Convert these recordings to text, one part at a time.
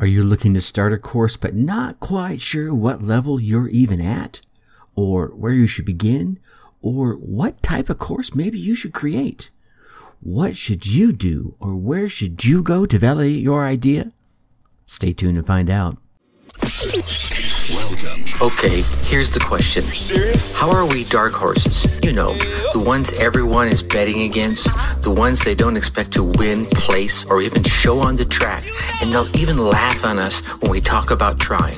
Are you looking to start a course but not quite sure what level you're even at? Or where you should begin? Or what type of course maybe you should create? What should you do or where should you go to validate your idea? Stay tuned and find out. Okay, here's the question. How are we dark horses? You know, the ones everyone is betting against, the ones they don't expect to win, place, or even show on the track, and they'll even laugh on us when we talk about trying.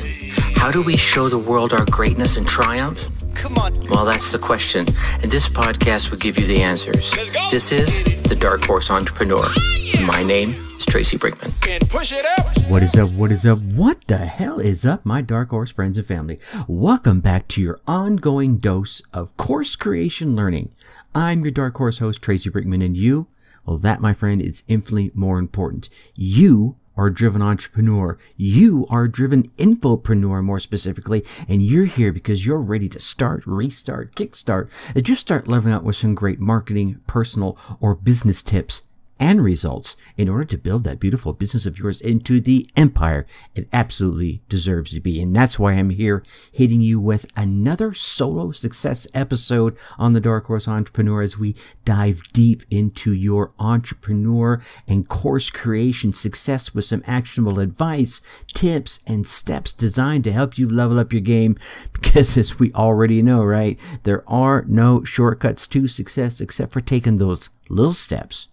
How do we show the world our greatness and triumph? Come on. Well, that's the question, and this podcast will give you the answers. This is The Dark Horse Entrepreneur. Ah, my name is Tracy Brinkman. Push it up. What is up? What is up? What the hell is up, my Dark Horse friends and family? Welcome back to your ongoing dose of course creation learning. I'm your Dark Horse host, Tracy Brinkman, and you, well, that, my friend, is infinitely more important. You are a driven entrepreneur. You are a driven infopreneur, more specifically, and you're here because you're ready to start, restart, kickstart, and just start leveling up with some great marketing, personal, or business tips and results in order to build that beautiful business of yours into the empire it absolutely deserves to be. And that's why I'm here hitting you with another solo success episode on the Dark Horse Entrepreneur as we dive deep into your entrepreneur and course creation success with some actionable advice, tips, and steps designed to help you level up your game. Because as we already know, right, there are no shortcuts to success except for taking those little steps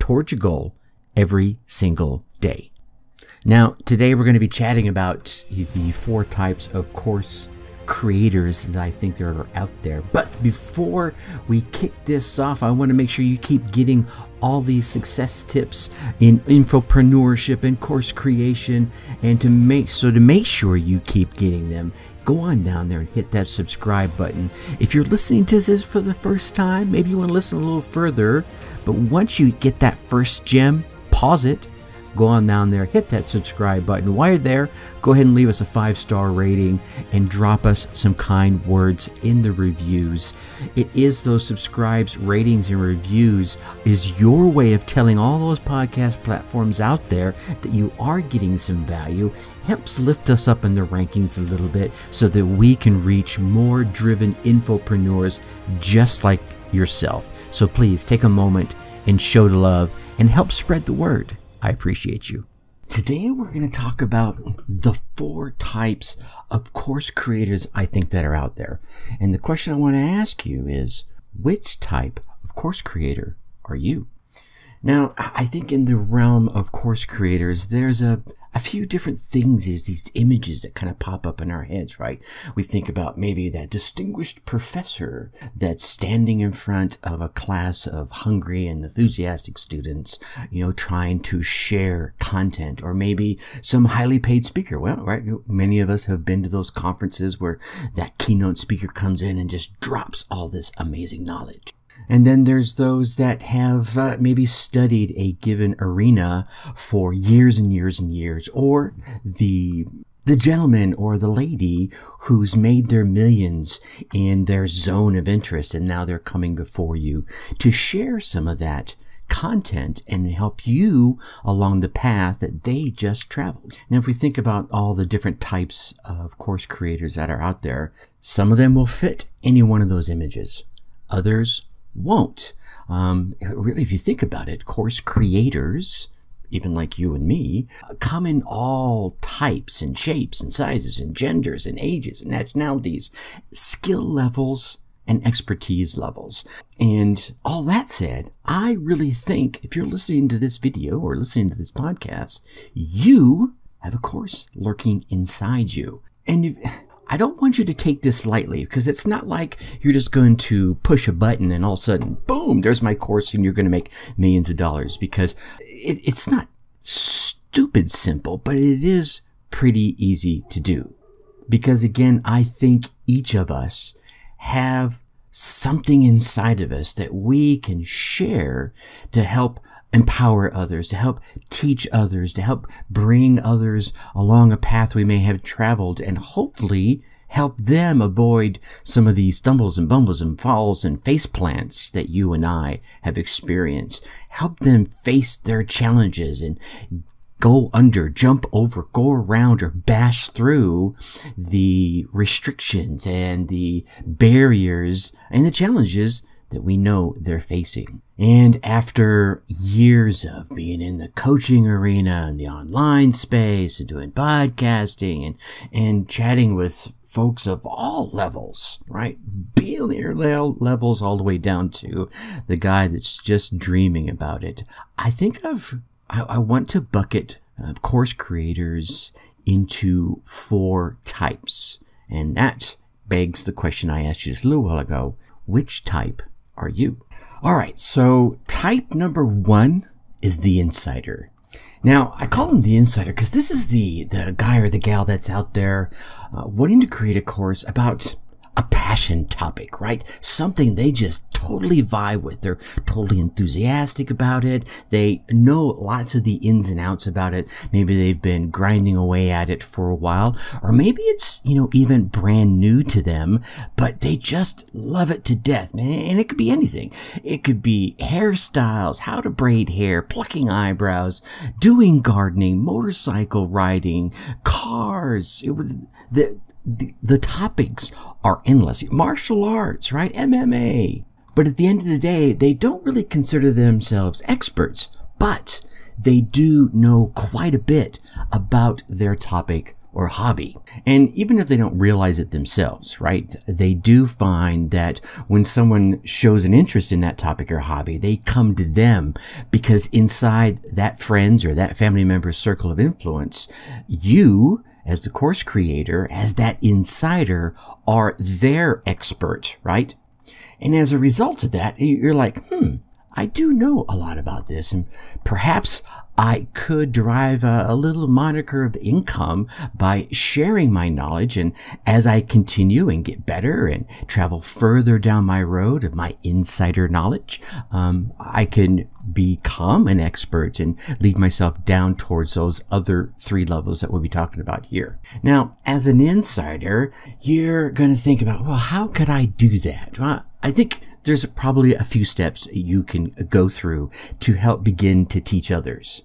towards your goal every single day. Now, today we're going to be chatting about the four types of course creators that I think are out there. But before we kick this off, I want to make sure you keep getting all these success tips in infopreneurship and course creation and to make so to make sure you keep getting them go on down there and hit that subscribe button if you're listening to this for the first time maybe you want to listen a little further but once you get that first gem pause it go on down there, hit that subscribe button. While you're there, go ahead and leave us a five star rating and drop us some kind words in the reviews. It is those subscribes, ratings, and reviews is your way of telling all those podcast platforms out there that you are getting some value. Helps lift us up in the rankings a little bit so that we can reach more driven infopreneurs just like yourself. So please take a moment and show the love and help spread the word. I appreciate you. Today we're going to talk about the four types of course creators I think that are out there. And the question I want to ask you is, which type of course creator are you? Now, I think in the realm of course creators, there's a, a few different things is these images that kind of pop up in our heads, right? We think about maybe that distinguished professor that's standing in front of a class of hungry and enthusiastic students, you know, trying to share content or maybe some highly paid speaker. Well, right. Many of us have been to those conferences where that keynote speaker comes in and just drops all this amazing knowledge. And then there's those that have uh, maybe studied a given arena for years and years and years, or the the gentleman or the lady who's made their millions in their zone of interest and now they're coming before you to share some of that content and help you along the path that they just traveled. Now, if we think about all the different types of course creators that are out there, some of them will fit any one of those images. Others won't. Um, really, if you think about it, course creators, even like you and me, come in all types and shapes and sizes and genders and ages and nationalities, skill levels, and expertise levels. And all that said, I really think if you're listening to this video or listening to this podcast, you have a course lurking inside you. And if, I don't want you to take this lightly because it's not like you're just going to push a button and all of a sudden, boom, there's my course and you're going to make millions of dollars because it, it's not stupid simple, but it is pretty easy to do. Because again, I think each of us have something inside of us that we can share to help empower others, to help teach others, to help bring others along a path we may have traveled and hopefully help them avoid some of these stumbles and bumbles and falls and face plants that you and I have experienced. Help them face their challenges and go under, jump over, go around, or bash through the restrictions and the barriers and the challenges that we know they're facing. And after years of being in the coaching arena and the online space and doing podcasting and, and chatting with folks of all levels, right? Billionaire levels all the way down to the guy that's just dreaming about it. I think I've, I, I want to bucket uh, course creators into four types. And that begs the question I asked you just a little while ago. Which type are you? All right. So type number one is the insider. Now, I call him the insider because this is the, the guy or the gal that's out there uh, wanting to create a course about passion topic, right? Something they just totally vibe with. They're totally enthusiastic about it. They know lots of the ins and outs about it. Maybe they've been grinding away at it for a while, or maybe it's, you know, even brand new to them, but they just love it to death, man. And it could be anything. It could be hairstyles, how to braid hair, plucking eyebrows, doing gardening, motorcycle riding, cars. It was the, the, topics are endless. Martial arts, right? MMA. But at the end of the day, they don't really consider themselves experts, but they do know quite a bit about their topic or hobby. And even if they don't realize it themselves, right, they do find that when someone shows an interest in that topic or hobby, they come to them because inside that friend's or that family member's circle of influence, you as the course creator, as that insider, are their expert, right? And as a result of that, you're like, hmm, I do know a lot about this, and perhaps I could derive a, a, little moniker of income by sharing my knowledge. And as I continue and get better and travel further down my road of my insider knowledge, um, I can become an expert and lead myself down towards those other three levels that we'll be talking about here. Now, as an insider, you're going to think about, well, how could I do that? Well, I think there's probably a few steps you can go through to help begin to teach others.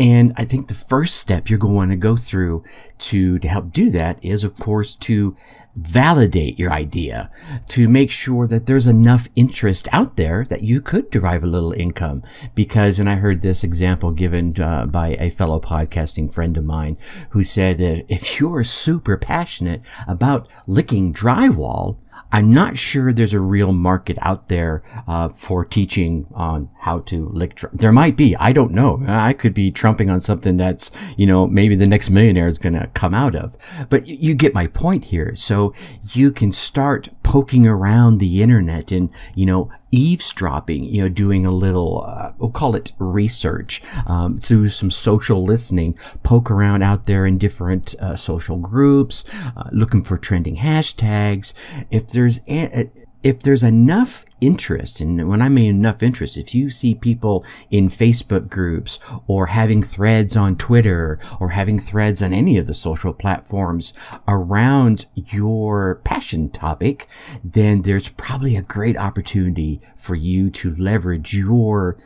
And I think the first step you're going to go through to, to help do that is, of course, to validate your idea, to make sure that there's enough interest out there that you could derive a little income. Because, and I heard this example given uh, by a fellow podcasting friend of mine who said that if you're super passionate about licking drywall, I'm not sure there's a real market out there uh, for teaching on how to lick. There might be. I don't know. I could be trumping on something that's you know maybe the next millionaire is going to come out of. But you, you get my point here. So you can start poking around the internet and you know eavesdropping, you know, doing a little, uh, we'll call it research, um, through some social listening, poke around out there in different uh, social groups, uh, looking for trending hashtags. If there's a, if there's enough interest, and when I mean enough interest, if you see people in Facebook groups or having threads on Twitter or having threads on any of the social platforms around your passion topic, then there's probably a great opportunity for you to leverage your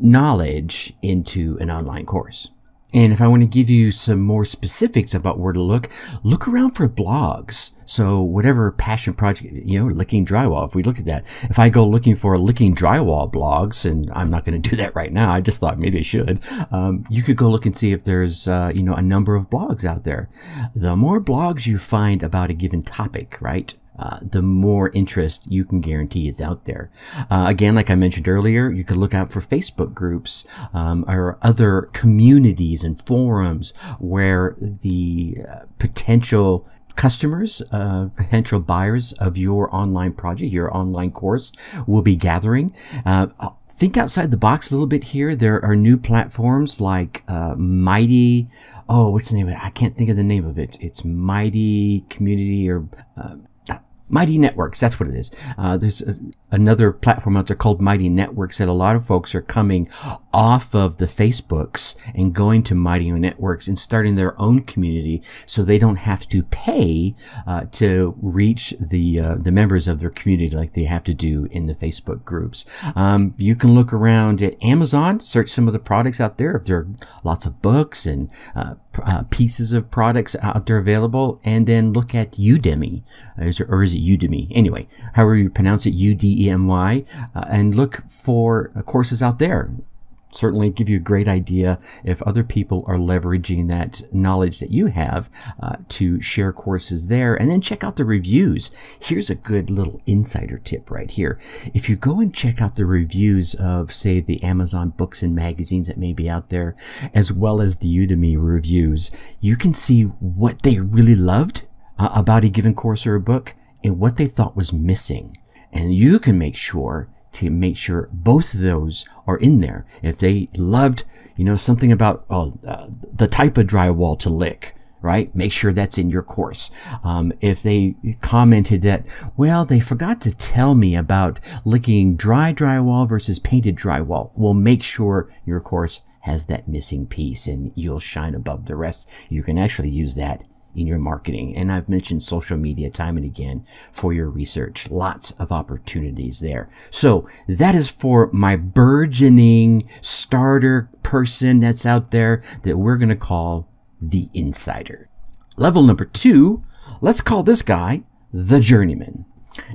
knowledge into an online course. And if I want to give you some more specifics about where to look, look around for blogs. So whatever passion project, you know, licking drywall, if we look at that, if I go looking for licking drywall blogs, and I'm not going to do that right now, I just thought maybe I should, um, you could go look and see if there's, uh, you know, a number of blogs out there. The more blogs you find about a given topic, right? Uh, the more interest you can guarantee is out there. Uh, again, like I mentioned earlier, you could look out for Facebook groups um, or other communities and forums where the uh, potential customers, uh, potential buyers of your online project, your online course will be gathering. Uh, think outside the box a little bit here. There are new platforms like uh, Mighty. Oh, what's the name of it? I can't think of the name of it. It's Mighty Community or uh, Mighty Networks, that's what it is. Uh, there's another platform out there called Mighty Networks that a lot of folks are coming off of the Facebooks and going to Mighty Networks and starting their own community so they don't have to pay uh, to reach the uh, the members of their community like they have to do in the Facebook groups. Um, you can look around at Amazon, search some of the products out there. If there are lots of books and uh, uh, pieces of products out there available, and then look at Udemy, or is it Udemy? Anyway, however you pronounce it, U D E M Y, uh, and look for uh, courses out there. Certainly give you a great idea if other people are leveraging that knowledge that you have uh, to share courses there. And then check out the reviews. Here's a good little insider tip right here. If you go and check out the reviews of say the amazon books and magazines that may be out there as well as the udemy reviews you can see what they really loved uh, about a given course or a book and what they thought was missing and you can make sure to make sure both of those are in there. If they loved, you know, something about oh, uh, the type of drywall to lick, right? Make sure that's in your course. Um, if they commented that, well, they forgot to tell me about licking dry drywall versus painted drywall, well, make sure your course has that missing piece and you'll shine above the rest. You can actually use that in your marketing. And I've mentioned social media time and again for your research. Lots of opportunities there. So that is for my burgeoning starter person that's out there that we're going to call the insider. Level number two, let's call this guy the journeyman.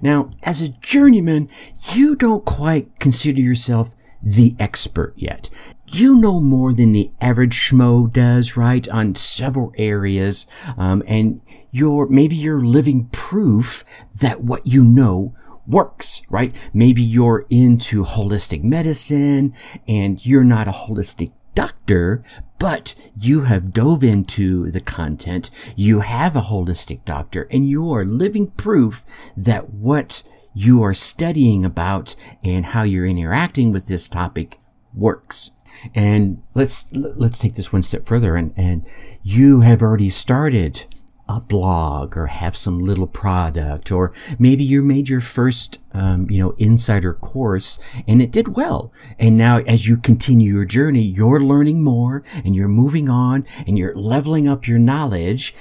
Now, as a journeyman, you don't quite consider yourself the expert yet you know more than the average schmo does, right? On several areas. Um, and you're, maybe you're living proof that what you know works, right? Maybe you're into holistic medicine and you're not a holistic doctor, but you have dove into the content. You have a holistic doctor and you are living proof that what you are studying about and how you're interacting with this topic works. And let's let's take this one step further. And and you have already started a blog or have some little product or maybe you made your first um, you know insider course and it did well and now as you continue your journey you're learning more and you're moving on and you're leveling up your knowledge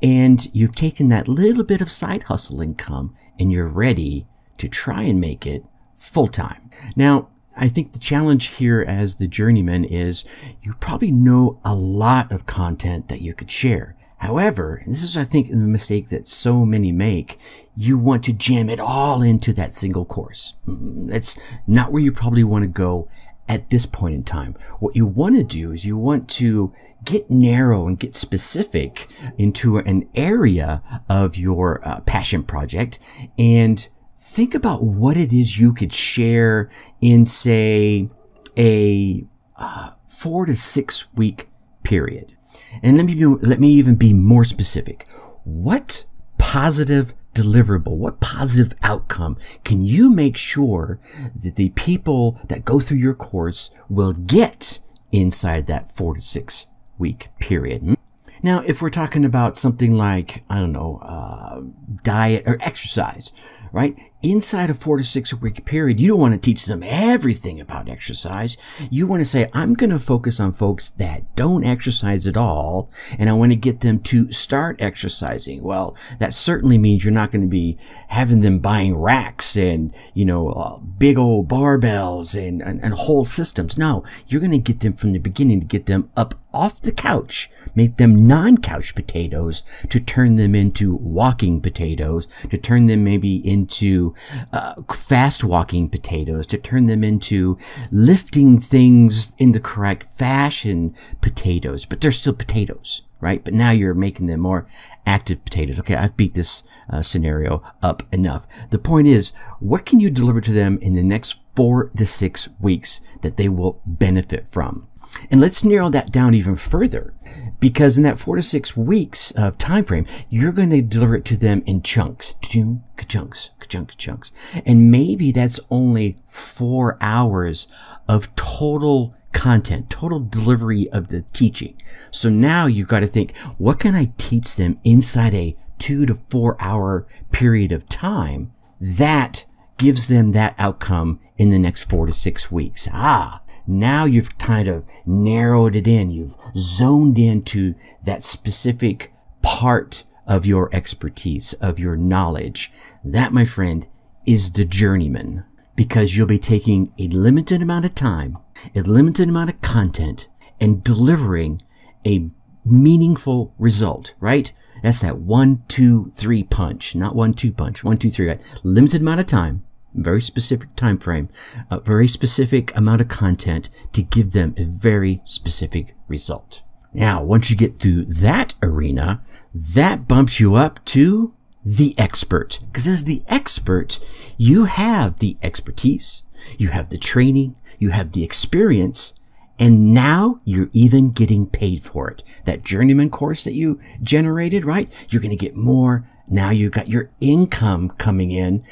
and you've taken that little bit of side hustle income and you're ready to try and make it full time now I think the challenge here as the journeyman is you probably know a lot of content that you could share. However, this is, I think, a mistake that so many make. You want to jam it all into that single course. That's not where you probably want to go at this point in time. What you want to do is you want to get narrow and get specific into an area of your uh, passion project and think about what it is you could share in, say, a uh, four to six week period. And let me be, let me even be more specific. What positive deliverable, what positive outcome can you make sure that the people that go through your course will get inside that four to six week period? Now, if we're talking about something like, I don't know, uh, diet or exercise, right? Inside a four to six week period, you don't want to teach them everything about exercise. You want to say, I'm going to focus on folks that don't exercise at all, and I want to get them to start exercising. Well, that certainly means you're not going to be having them buying racks and, you know, uh, big old barbells and, and, and whole systems. No, you're going to get them from the beginning to get them up off the couch, make them non-couch potatoes to turn them into walking potatoes, to turn them maybe into uh, fast walking potatoes, to turn them into lifting things in the correct fashion potatoes, but they're still potatoes, right? But now you're making them more active potatoes. Okay, I've beat this uh, scenario up enough. The point is, what can you deliver to them in the next four to six weeks that they will benefit from? And let's narrow that down even further because in that four to six weeks of time frame, you're going to deliver it to them in chunks, chunks, chunks, chunks. And maybe that's only four hours of total content, total delivery of the teaching. So now you've got to think, what can I teach them inside a two to four hour period of time that gives them that outcome in the next four to six weeks. Ah, now you've kind of narrowed it in. You've zoned into that specific part of your expertise, of your knowledge. That, my friend, is the journeyman because you'll be taking a limited amount of time, a limited amount of content and delivering a meaningful result, right? That's that one, two, three punch, not one, two punch, one, two, three, right? Limited amount of time, very specific time frame, a very specific amount of content to give them a very specific result. Now, once you get through that arena, that bumps you up to the expert. Because as the expert, you have the expertise, you have the training, you have the experience, and now you're even getting paid for it. That journeyman course that you generated, right? You're going to get more. Now you've got your income coming in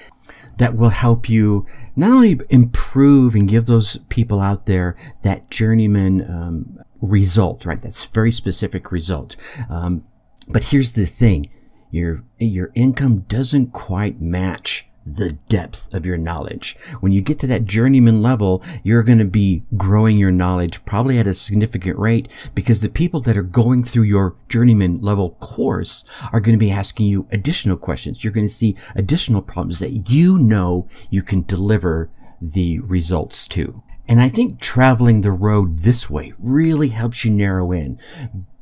that will help you not only improve and give those people out there that journeyman um, result, right? That's very specific result. Um, but here's the thing. Your, your income doesn't quite match the depth of your knowledge. When you get to that journeyman level, you're going to be growing your knowledge probably at a significant rate because the people that are going through your journeyman level course are going to be asking you additional questions. You're going to see additional problems that you know you can deliver the results to. And I think traveling the road this way really helps you narrow in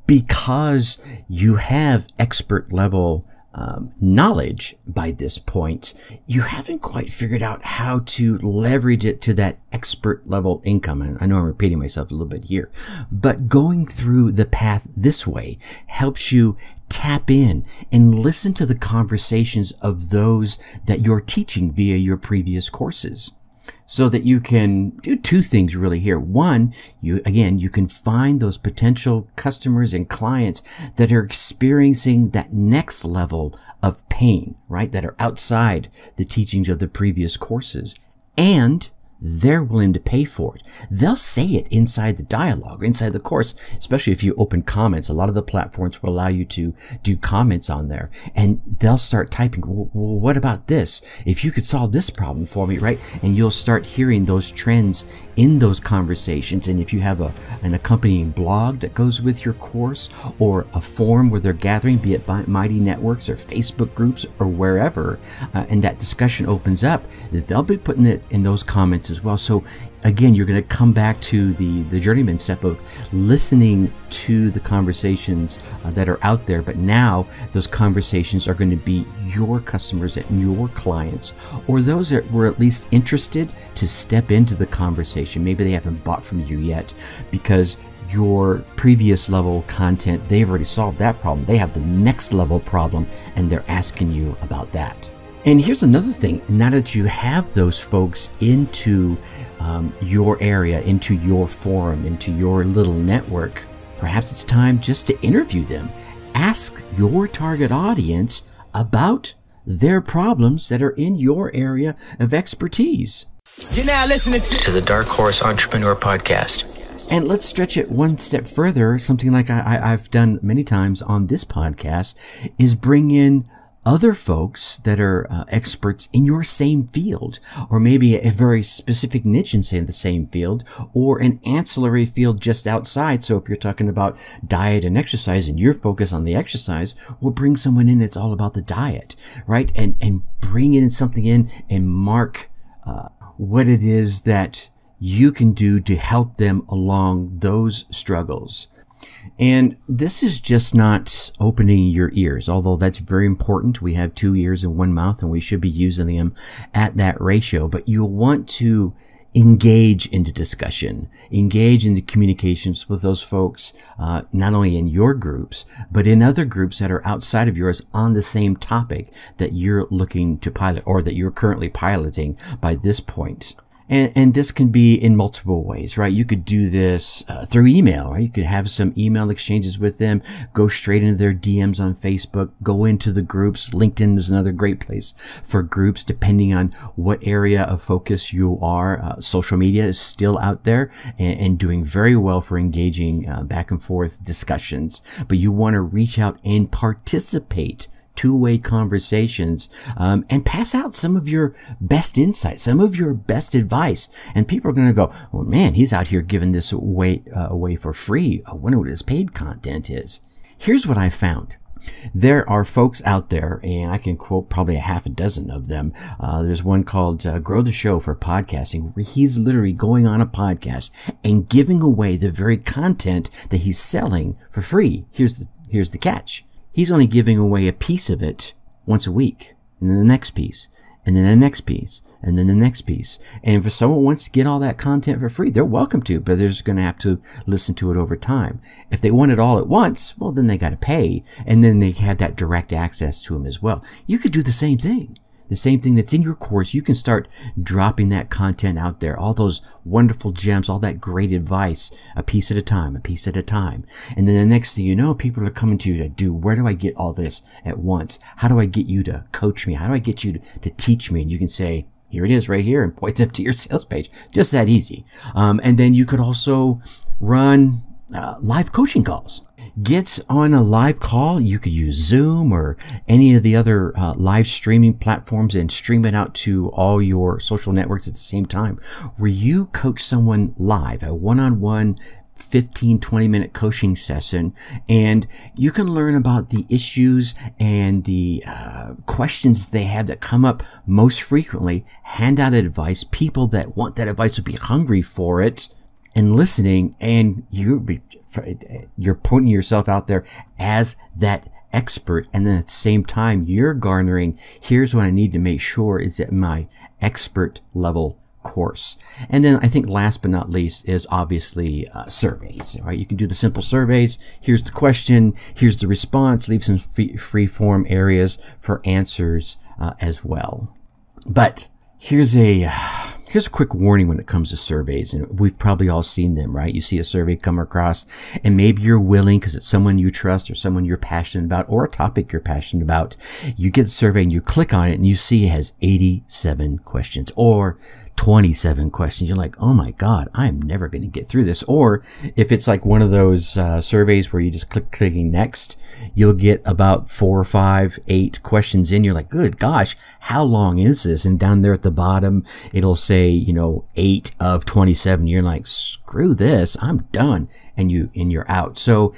because you have expert level um, knowledge by this point, you haven't quite figured out how to leverage it to that expert level income. And I know I'm repeating myself a little bit here, but going through the path this way helps you tap in and listen to the conversations of those that you're teaching via your previous courses so that you can do two things really here. One, you, again, you can find those potential customers and clients that are experiencing that next level of pain, right? That are outside the teachings of the previous courses. And they're willing to pay for it. They'll say it inside the dialogue, inside the course, especially if you open comments. A lot of the platforms will allow you to do comments on there and they'll start typing, well, what about this? If you could solve this problem for me, right? And you'll start hearing those trends in those conversations. And if you have a, an accompanying blog that goes with your course or a forum where they're gathering, be it Mighty Networks or Facebook groups or wherever, uh, and that discussion opens up, they'll be putting it in those comments as well. So again, you're going to come back to the, the journeyman step of listening to the conversations uh, that are out there. But now those conversations are going to be your customers and your clients, or those that were at least interested to step into the conversation. Maybe they haven't bought from you yet because your previous level content, they've already solved that problem. They have the next level problem and they're asking you about that. And here's another thing. Now that you have those folks into um, your area, into your forum, into your little network, perhaps it's time just to interview them. Ask your target audience about their problems that are in your area of expertise. You're now listening to, to the Dark Horse Entrepreneur Podcast. And let's stretch it one step further. Something like I, have done many times on this podcast is bring in other folks that are uh, experts in your same field, or maybe a, very specific niche in say the same field, or an ancillary field just outside. So if you're talking about diet and exercise and you're focused on the exercise, we'll bring someone in that's all about the diet, right? And and bring in something in and mark uh, what it is that you can do to help them along those struggles. And this is just not opening your ears, although that's very important. We have two ears and one mouth and we should be using them at that ratio, but you'll want to engage into discussion, engage in the communications with those folks, uh, not only in your groups, but in other groups that are outside of yours on the same topic that you're looking to pilot or that you're currently piloting by this point. And, and this can be in multiple ways, right? You could do this uh, through email, right? You could have some email exchanges with them, go straight into their DMs on Facebook, go into the groups. LinkedIn is another great place for groups, depending on what area of focus you are. Uh, social media is still out there and, and doing very well for engaging uh, back and forth discussions, but you want to reach out and participate two-way conversations, um, and pass out some of your best insights, some of your best advice. And people are going to go, well, man, he's out here giving this away, uh, away for free. I wonder what his paid content is. Here's what I found. There are folks out there, and I can quote probably a half a dozen of them. Uh, there's one called uh, Grow the Show for Podcasting, where he's literally going on a podcast and giving away the very content that he's selling for free. Here's the, here's the catch. He's only giving away a piece of it once a week, and then the next piece, and then the next piece, and then the next piece. And if someone wants to get all that content for free, they're welcome to, but they're just going to have to listen to it over time. If they want it all at once, well, then they got to pay, and then they have that direct access to them as well. You could do the same thing the same thing that's in your course, you can start dropping that content out there. All those wonderful gems, all that great advice, a piece at a time, a piece at a time. And then the next thing you know, people are coming to you to do, where do I get all this at once? How do I get you to coach me? How do I get you to, to teach me? And you can say, here it is right here and point them to your sales page. Just that easy. Um, and then you could also run uh, live coaching calls. Get on a live call. You could use Zoom or any of the other uh, live streaming platforms and stream it out to all your social networks at the same time where you coach someone live, a one-on-one 15, 20 minute coaching session and you can learn about the issues and the uh, questions they have that come up most frequently, hand out advice. People that want that advice will be hungry for it and listening and you you're putting yourself out there as that expert and then at the same time you're garnering here's what I need to make sure is at my expert level course. And then I think last but not least is obviously uh, surveys, right? You can do the simple surveys. Here's the question. Here's the response. Leave some free, free form areas for answers uh, as well. But here's a, Here's a quick warning when it comes to surveys, and we've probably all seen them, right? You see a survey come across, and maybe you're willing because it's someone you trust or someone you're passionate about or a topic you're passionate about. You get the survey and you click on it and you see it has 87 questions or 27 questions. You're like, oh my God, I'm never going to get through this. Or if it's like one of those uh, surveys where you just click clicking next, you'll get about four or five, eight questions in. You're like, good gosh, how long is this? And down there at the bottom, it'll say, you know, eight of 27. You're like, screw this. I'm done. And you, and you're out. So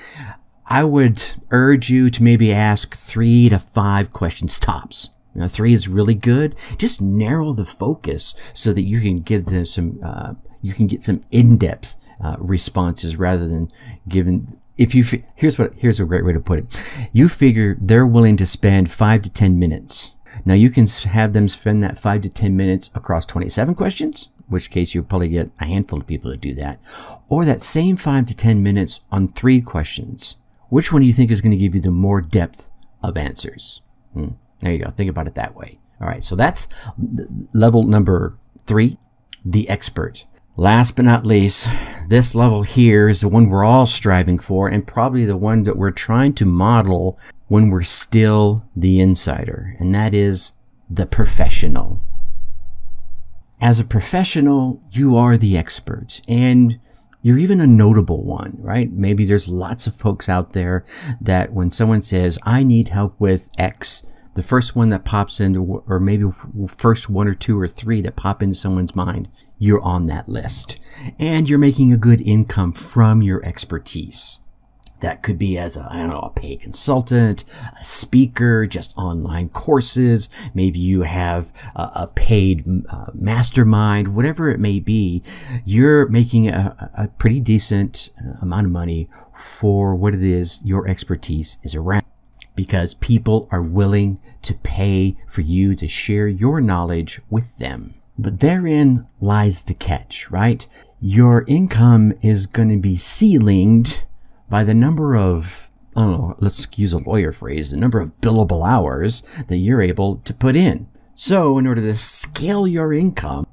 I would urge you to maybe ask three to five questions tops you know, three is really good. Just narrow the focus so that you can give them some, uh, you can get some in-depth uh, responses rather than giving. If you here's what here's a great way to put it. You figure they're willing to spend five to ten minutes. Now you can have them spend that five to ten minutes across 27 questions, which case you'll probably get a handful of people to do that, or that same five to ten minutes on three questions. Which one do you think is going to give you the more depth of answers? Hmm. There you go. Think about it that way. All right. So that's level number three, the expert. Last but not least, this level here is the one we're all striving for and probably the one that we're trying to model when we're still the insider. And that is the professional. As a professional, you are the expert and you're even a notable one, right? Maybe there's lots of folks out there that when someone says, I need help with X, the first one that pops into, or maybe first one or two or three that pop into someone's mind, you're on that list. And you're making a good income from your expertise. That could be as a, I don't know, a paid consultant, a speaker, just online courses. Maybe you have a, a paid uh, mastermind, whatever it may be. You're making a, a pretty decent amount of money for what it is your expertise is around because people are willing to pay for you to share your knowledge with them. But therein lies the catch, right? Your income is going to be ceilinged by the number of, know, let's use a lawyer phrase, the number of billable hours that you're able to put in. So in order to scale your income,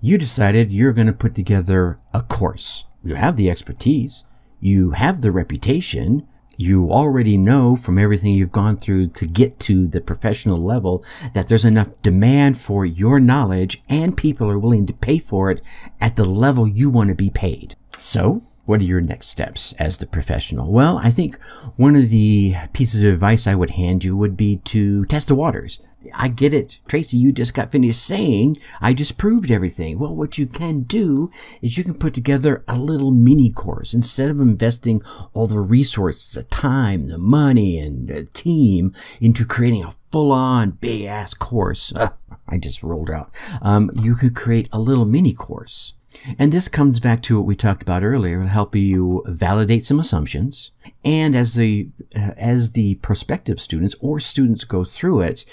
you decided you're going to put together a course. You have the expertise. You have the reputation you already know from everything you've gone through to get to the professional level that there's enough demand for your knowledge and people are willing to pay for it at the level you want to be paid. So what are your next steps as the professional? Well, I think one of the pieces of advice I would hand you would be to test the waters. I get it. Tracy, you just got finished saying I just proved everything. Well, what you can do is you can put together a little mini course instead of investing all the resources, the time, the money, and the team into creating a full on big ass course. I just rolled out. Um, you could create a little mini course and this comes back to what we talked about earlier, helping you validate some assumptions. And as the, uh, as the prospective students or students go through it,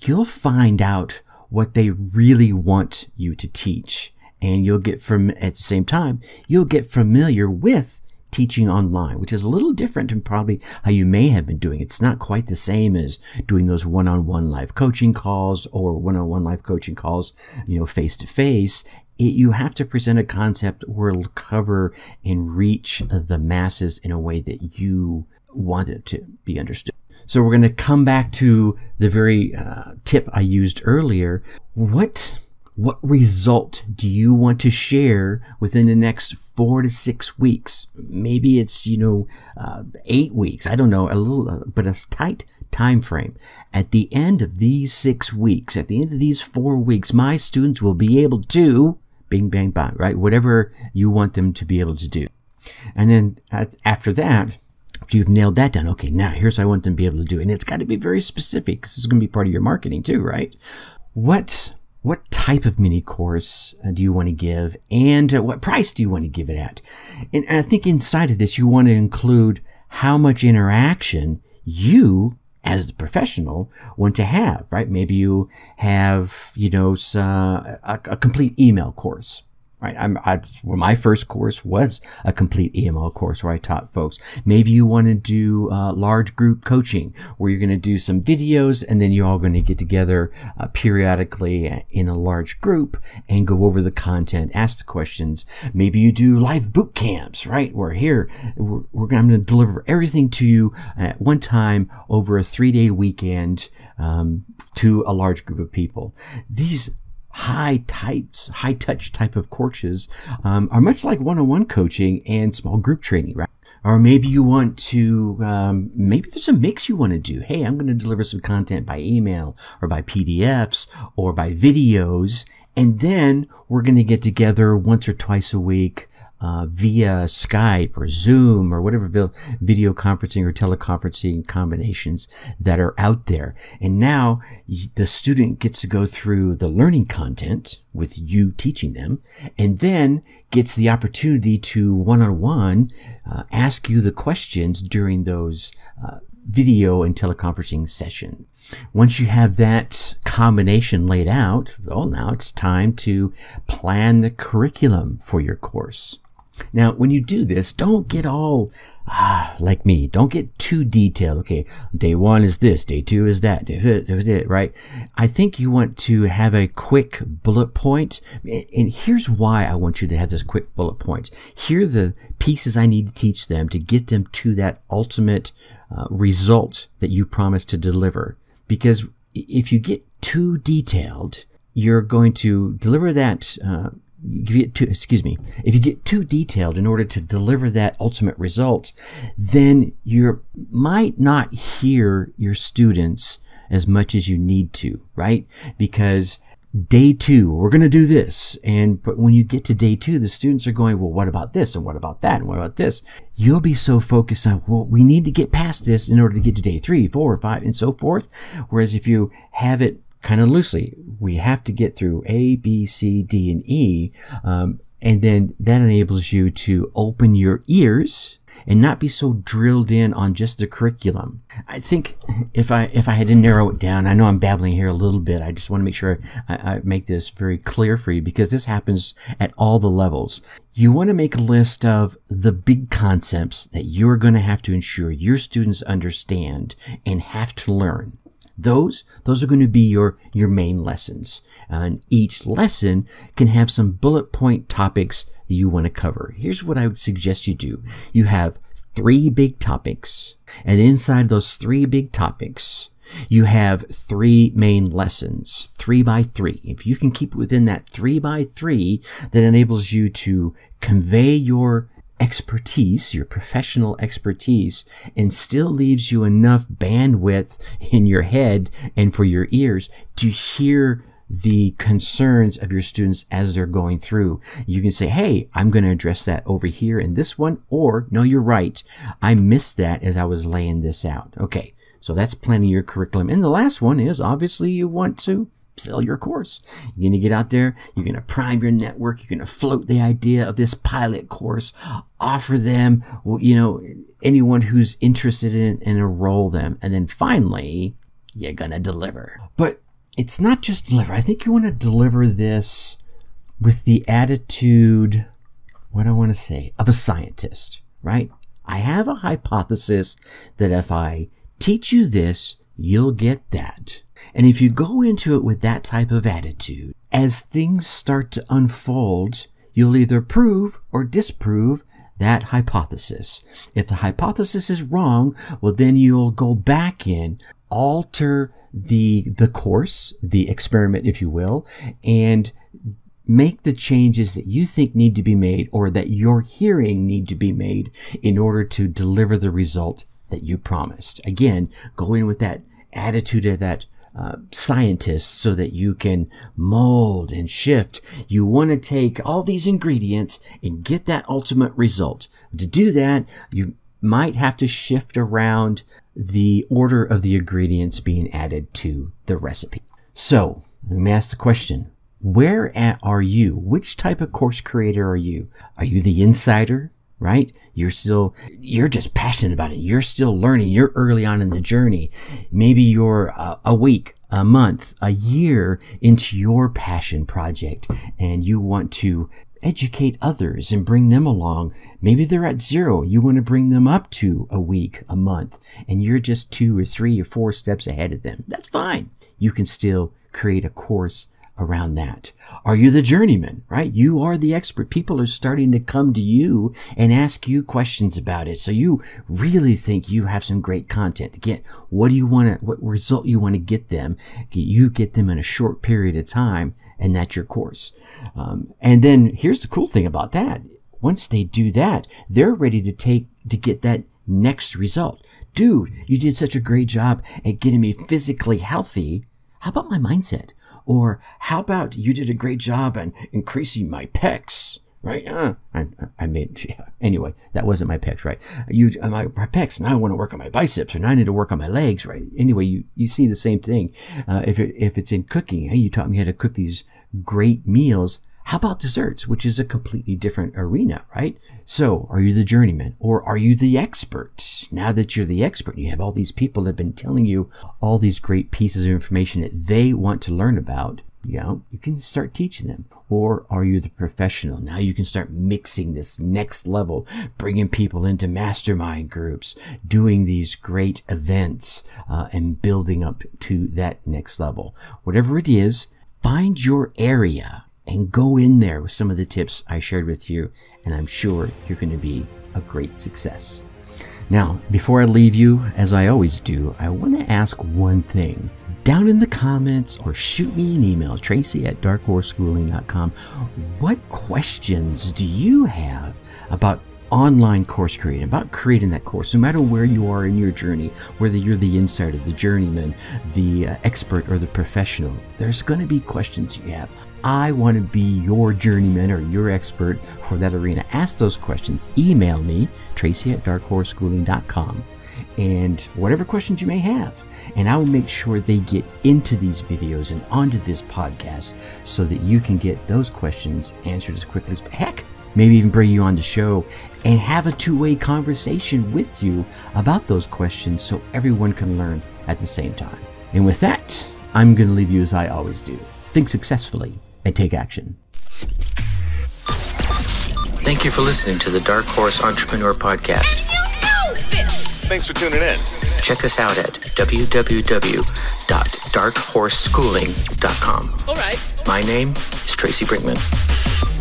you'll find out what they really want you to teach. And you'll get from, at the same time, you'll get familiar with teaching online, which is a little different than probably how you may have been doing. It's not quite the same as doing those one-on-one live coaching calls or one-on-one live coaching calls, you know, face to face it, you have to present a concept or cover and reach the masses in a way that you want it to be understood. So we're going to come back to the very uh, tip I used earlier. What what result do you want to share within the next four to six weeks? Maybe it's you know uh, eight weeks. I don't know a little, uh, but a tight time frame. At the end of these six weeks, at the end of these four weeks, my students will be able to bing, bang, bang, right? Whatever you want them to be able to do. And then after that, if you've nailed that down, okay, now here's what I want them to be able to do. And it's got to be very specific because this is going to be part of your marketing too, right? What what type of mini course uh, do you want to give and uh, what price do you want to give it at? And I think inside of this, you want to include how much interaction you as a professional want to have, right? Maybe you have, you know, uh, a, a complete email course right? I'm, I, my first course was a complete email course where I taught folks. Maybe you want to do uh, large group coaching where you're going to do some videos and then you're all going to get together uh, periodically in a large group and go over the content, ask the questions. Maybe you do live boot camps, right? Where here we're, we're going to deliver everything to you at one time over a three day weekend um, to a large group of people. These high types, high touch type of coaches um, are much like one-on-one coaching and small group training, right? Or maybe you want to, um, maybe there's a mix you want to do. Hey, I'm going to deliver some content by email or by PDFs or by videos. And then we're going to get together once or twice a week uh, via Skype or Zoom or whatever video conferencing or teleconferencing combinations that are out there. And now the student gets to go through the learning content with you teaching them and then gets the opportunity to one-on-one uh, ask you the questions during those uh, video and teleconferencing sessions. Once you have that combination laid out, well, now it's time to plan the curriculum for your course. Now, when you do this, don't get all ah, like me. Don't get too detailed. Okay, day one is this, day two is that, right? I think you want to have a quick bullet point. And here's why I want you to have this quick bullet points. Here are the pieces I need to teach them to get them to that ultimate uh, result that you promise to deliver. Because if you get too detailed, you're going to deliver that uh, you get too, excuse me, if you get too detailed in order to deliver that ultimate result, then you might not hear your students as much as you need to, right? Because day two, we're going to do this. And, but when you get to day two, the students are going, well, what about this? And what about that? And what about this? You'll be so focused on, well, we need to get past this in order to get to day three, four, five, and so forth. Whereas if you have it kind of loosely. We have to get through A, B, C, D, and E. Um, and then that enables you to open your ears and not be so drilled in on just the curriculum. I think if I if I had to narrow it down, I know I'm babbling here a little bit. I just want to make sure I, I make this very clear for you because this happens at all the levels. You want to make a list of the big concepts that you're going to have to ensure your students understand and have to learn. Those, those are going to be your, your main lessons. And each lesson can have some bullet point topics that you want to cover. Here's what I would suggest you do. You have three big topics, and inside those three big topics, you have three main lessons, three by three. If you can keep within that three by three, that enables you to convey your expertise, your professional expertise, and still leaves you enough bandwidth in your head and for your ears to hear the concerns of your students as they're going through. You can say, Hey, I'm going to address that over here in this one, or no, you're right. I missed that as I was laying this out. Okay. So that's planning your curriculum. And the last one is obviously you want to sell your course. You're going to get out there. You're going to prime your network. You're going to float the idea of this pilot course, offer them, you know, anyone who's interested in and enroll them. And then finally, you're going to deliver. But it's not just deliver. I think you want to deliver this with the attitude, what do I want to say, of a scientist, right? I have a hypothesis that if I teach you this, you'll get that. And if you go into it with that type of attitude, as things start to unfold, you'll either prove or disprove that hypothesis. If the hypothesis is wrong, well, then you'll go back in, alter the, the course, the experiment, if you will, and make the changes that you think need to be made or that you're hearing need to be made in order to deliver the result that you promised. Again, go in with that attitude of that uh, scientist so that you can mold and shift. You want to take all these ingredients and get that ultimate result. To do that, you might have to shift around the order of the ingredients being added to the recipe. So, let me ask the question. Where at are you? Which type of course creator are you? Are you the insider? Right? You're still, you're just passionate about it. You're still learning. You're early on in the journey. Maybe you're uh, a week, a month, a year into your passion project and you want to educate others and bring them along. Maybe they're at zero. You want to bring them up to a week, a month, and you're just two or three or four steps ahead of them. That's fine. You can still create a course around that? Are you the journeyman, right? You are the expert. People are starting to come to you and ask you questions about it. So you really think you have some great content. Again, what do you want to, what result you want to get them? You get them in a short period of time and that's your course. Um, and then here's the cool thing about that. Once they do that, they're ready to take, to get that next result. Dude, you did such a great job at getting me physically healthy. How about my mindset? Or how about you did a great job on increasing my pecs? Right? Uh, I, I made, yeah. anyway, that wasn't my pecs, right? You, uh, my, my pecs, now I want to work on my biceps, or now I need to work on my legs, right? Anyway, you, you see the same thing. Uh, if it, if it's in cooking, hey, you taught me how to cook these great meals. How about desserts, which is a completely different arena, right? So, are you the journeyman or are you the expert? Now that you're the expert, you have all these people that have been telling you all these great pieces of information that they want to learn about. You know, you can start teaching them. Or are you the professional? Now you can start mixing this next level, bringing people into mastermind groups, doing these great events, uh, and building up to that next level. Whatever it is, find your area and go in there with some of the tips I shared with you, and I'm sure you're going to be a great success. Now, before I leave you, as I always do, I want to ask one thing. Down in the comments or shoot me an email, tracy at darkhorseschooling.com. What questions do you have about online course creating, about creating that course, no matter where you are in your journey, whether you're the insider, the journeyman, the uh, expert, or the professional, there's going to be questions you have. I want to be your journeyman or your expert for that arena. Ask those questions. Email me, tracy at darkhorseschooling.com and whatever questions you may have. And I will make sure they get into these videos and onto this podcast so that you can get those questions answered as quickly as heck maybe even bring you on the show and have a two-way conversation with you about those questions so everyone can learn at the same time. And with that, I'm going to leave you as I always do. Think successfully and take action. Thank you for listening to the Dark Horse Entrepreneur Podcast. Thanks for tuning in. Check us out at www.darkhorseschooling.com. All right. My name is Tracy Brinkmann.